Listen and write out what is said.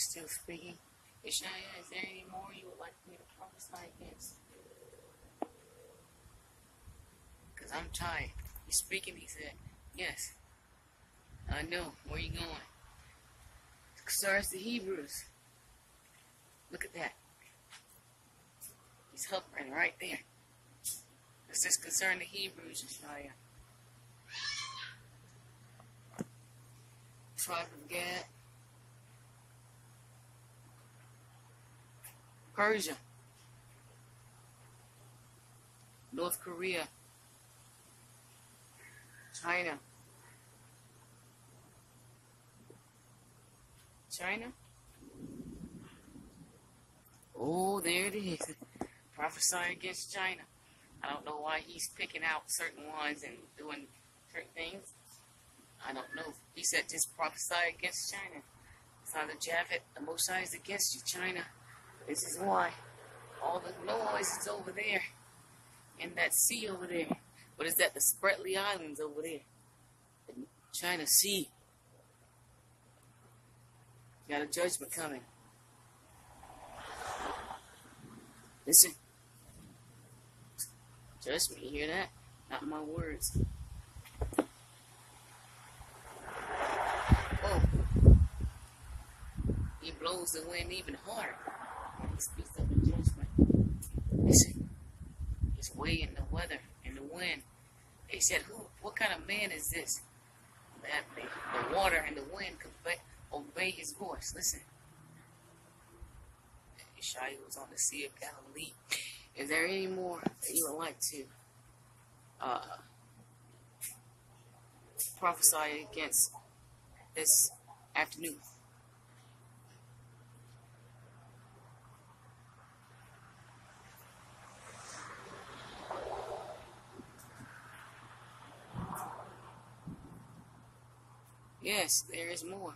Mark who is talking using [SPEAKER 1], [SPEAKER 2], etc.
[SPEAKER 1] Still speaking. Yashaya, is there any more you would like me to prophesy against? Because I'm tired. He's speaking, he said, Yes. I know. Where you going? Starts the Hebrews. Look at that. He's hovering right there. Does this concern the Hebrews, Yashaya? Tribe of Gad. Persia. North Korea. China. China? Oh, there it is. Prophesy against China. I don't know why he's picking out certain ones and doing certain things. I don't know. He said just prophesy against China. Father Japhet, the Most High is against you, China. This is why. All the noise is over there. In that sea over there. What is that? The Spratly Islands over there. The China Sea. Got a judgment coming. Listen. Judgment, you hear that? Not my words. Oh. He blows the wind even harder. He speaks of the judgment. Listen. Weighing the weather and the wind. They said, Who what kind of man is this? That the, water and the wind could obey his voice. Listen. Yeshua was on the Sea of Galilee. Is there any more that you would like to uh, prophesy against this afternoon? Yes, there is more.